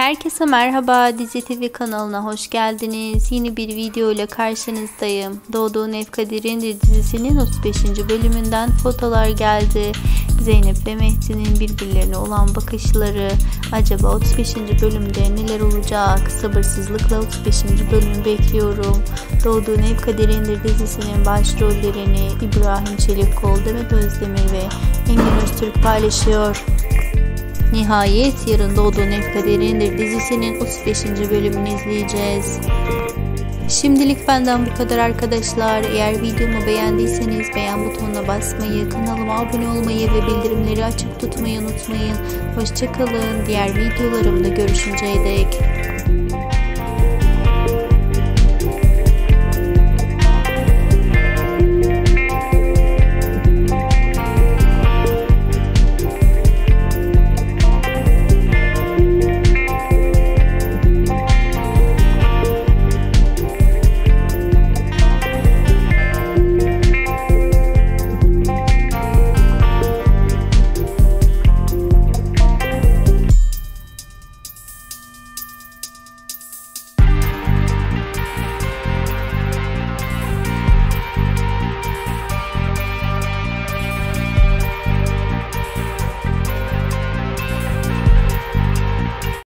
Herkese merhaba Dizi TV kanalına hoş geldiniz. Yeni bir video ile karşınızdayım. Doğduğun Ev Kadir'indir dizisinin 35. bölümünden fotolar geldi. Zeynep ve Mehdi'nin birbirlerine olan bakışları. Acaba 35. bölümde neler olacak? Sabırsızlıkla 35. bölümü bekliyorum. Doğduğun Ev Kadir'indir dizisinin başrollerini İbrahim Çelikkol, Demet Özdemir ve Engin Öztürk paylaşıyor. Nihayet yarın doğduğun ev dizisinin 35. bölümünü izleyeceğiz. Şimdilik benden bu kadar arkadaşlar. Eğer videomu beğendiyseniz beğen butonuna basmayı, kanalıma abone olmayı ve bildirimleri açık tutmayı unutmayın. Hoşçakalın. Diğer videolarımda görüşünceye dek.